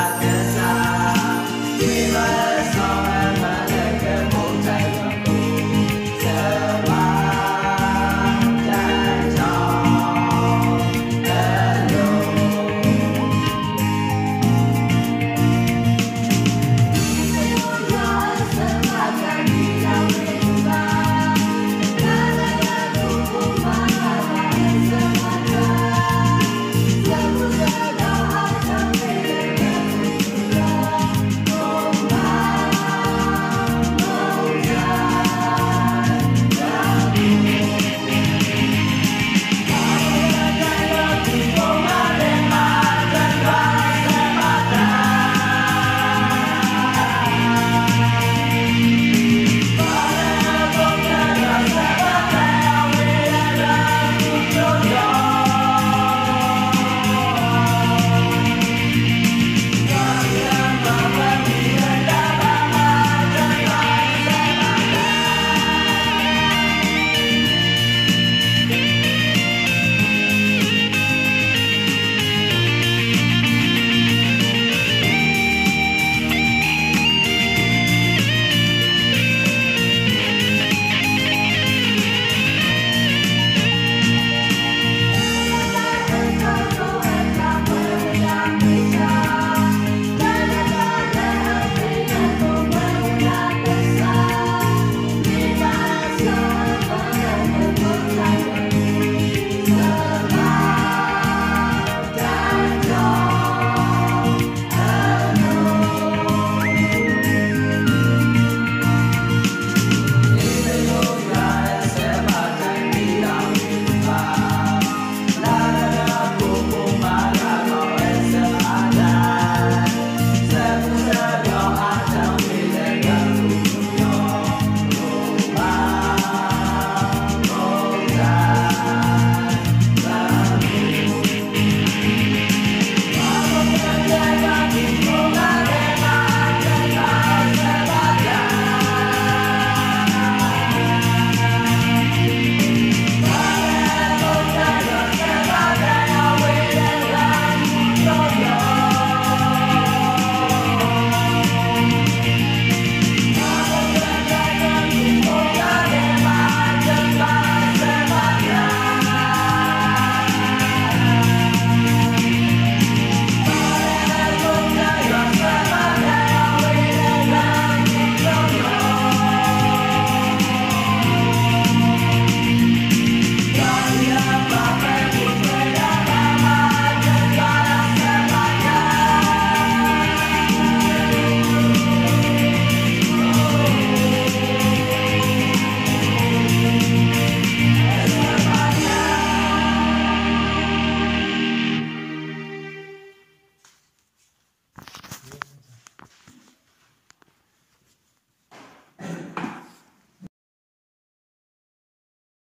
I.